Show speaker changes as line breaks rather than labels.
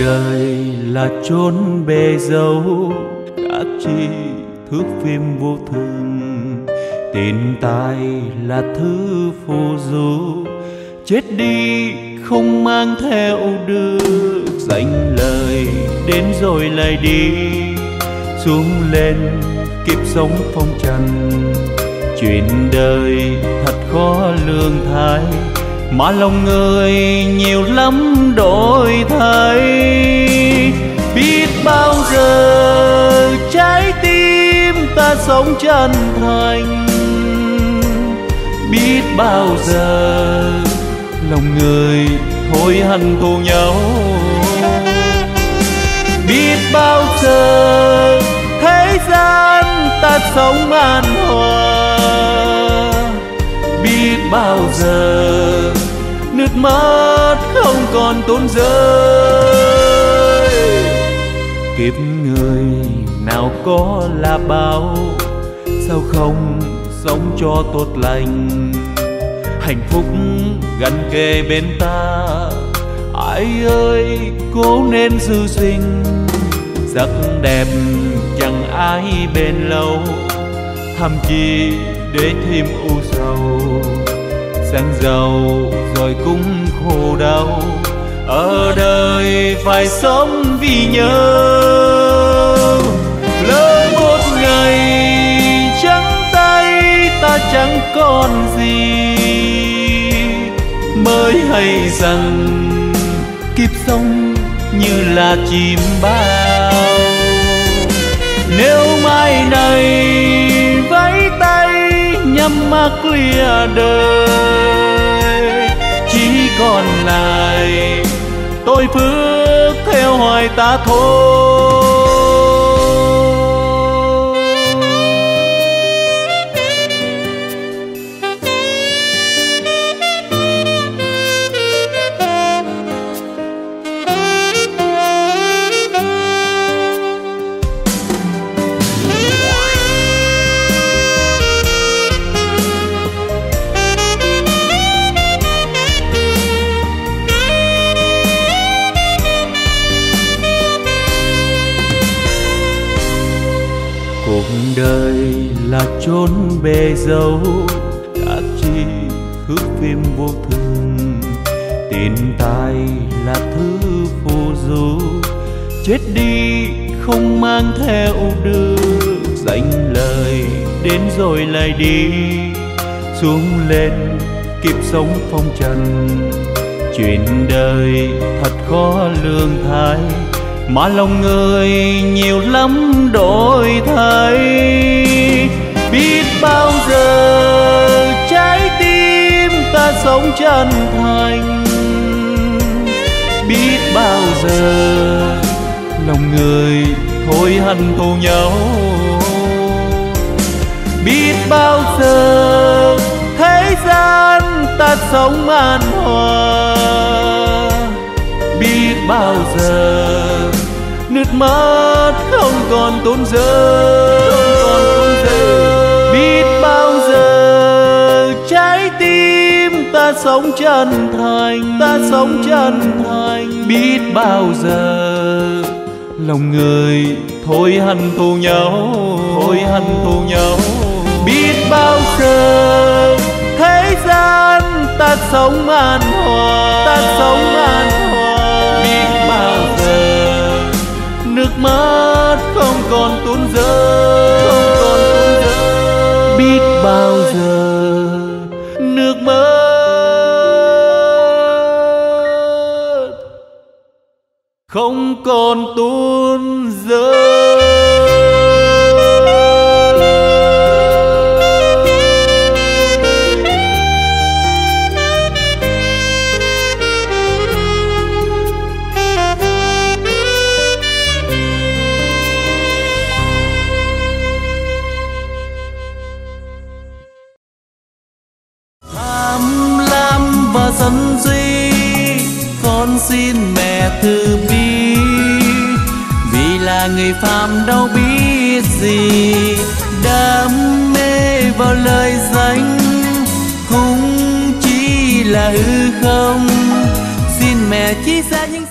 đời là chốn bề dâu các chi thước phim vô thường, tiền tài là thứ phù du. Chết đi không mang theo được danh lời đến rồi lại đi. Xuống lên kiếp sống phong trần, chuyện đời thật khó lương thái mà lòng người nhiều lắm đổi thay. Biết bao giờ trái tim ta sống chân thành. Biết bao giờ lòng người thôi hận thù nhau. Biết bao giờ thế gian ta sống an hòa bao giờ. Nước mắt không còn tuôn rơi. Kiếp người nào có là bao, sao không sống cho tốt lành? Hạnh phúc gần kề bên ta, ai ơi, cố nên dư sinh. Giấc đẹp chẳng ai bên lâu tham chi để thêm u sầu sang giàu rồi cũng khổ đau. Ở đời phải sống vì nhớ. Lỡ một ngày trắng tay ta chẳng còn gì. Mới hay rằng kiếp sống như là chim bao. Nếu mai này nhắm mắt lìa đời. Chỉ còn lại tôi bước theo hoài ta thôi. Cuộc đời là chốn bề dâu các chi thước phim vô thường, tiền tài là thứ phù du. Chết đi không mang theo được, Dành lời đến rồi lại đi. Xuống lên kiếp sống phong trần, chuyện đời thật khó lường thái mà lòng người nhiều lắm đổi thay. Biết bao giờ trái tim ta sống chân thành. Biết bao giờ lòng người thôi hận thù nhau. Biết bao giờ thế gian ta sống an hòa biết bao giờ. Nước mắt không còn tuôn rơi biết bao giờ trái tim ta sống chân thành. Ta sống chân thành. Biết bao giờ lòng người thôi hằn thù nhau. Thôi hằn thù nhau. Biết bao giờ thế gian ta sống an hòa. Ta sống không còn tuôn rơi. Tham lam và sân si con xin mẹ người phàm đâu biết gì. Đam mê vào lời danh, cũng chỉ là hư không. Xin mẹ chia ra những